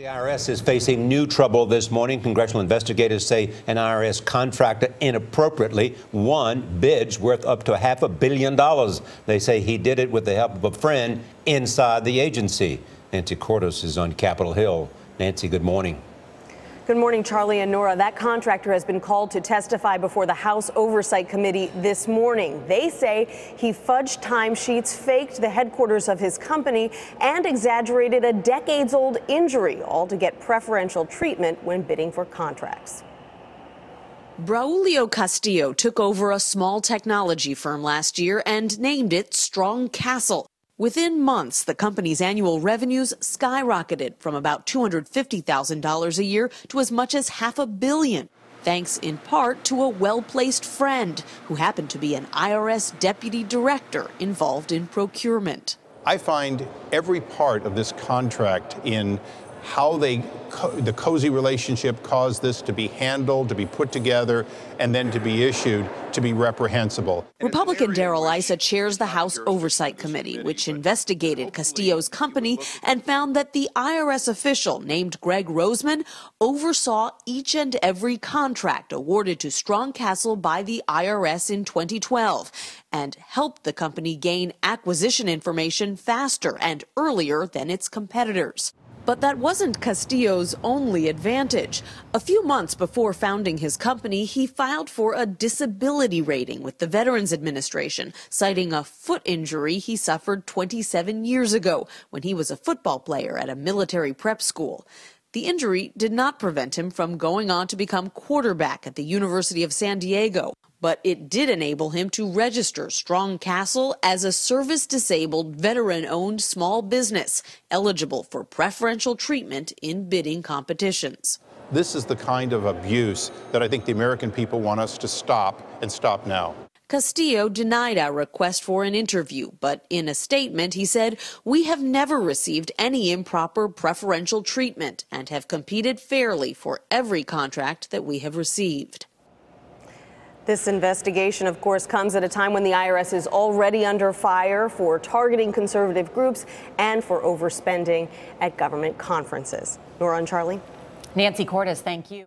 The IRS is facing new trouble this morning. Congressional investigators say an IRS contractor inappropriately won bids worth up to half a billion dollars. They say he did it with the help of a friend inside the agency. Nancy Cordes is on Capitol Hill. Nancy, good morning. Good morning, Charlie and Norah. That contractor has been called to testify before the House Oversight Committee this morning. They say he fudged timesheets, faked the headquarters of his company, and exaggerated a decades old injury, all to get preferential treatment when bidding for contracts. Braulio Castillo took over a small technology firm last year and named it Strong Castle. Within months, the company's annual revenues skyrocketed from about $250,000 a year to as much as half a billion, thanks in part to a well placed friend who happened to be an IRS deputy director involved in procurement. I find every part of this contract in how they the cozy relationship caused this to be handled, to be put together, and then to be issued to be reprehensible. Republican Darrell Issa chairs the House Oversight Committee, which investigated Castillo's company and found that the IRS official named Greg Roseman oversaw each and every contract awarded to Strong Castle by the IRS in 2012 and helped the company gain acquisition information faster and earlier than its competitors. But that wasn't Castillo's only advantage. A few months before founding his company, he filed for a disability rating with the Veterans Administration, citing a foot injury he suffered 27 years ago when he was a football player at a military prep school. The injury did not prevent him from going on to become quarterback at the University of San Diego, but it did enable him to register Strong Castle as a service disabled veteran owned small business eligible for preferential treatment in bidding competitions. This is the kind of abuse that I think the American people want us to stop and stop now. Castillo denied our request for an interview, but in a statement he said, We have never received any improper preferential treatment and have competed fairly for every contract that we have received. This investigation, of course, comes at a time when the IRS is already under fire for targeting conservative groups and for overspending at government conferences. Norah and Charlie. Nancy Cordes, thank you.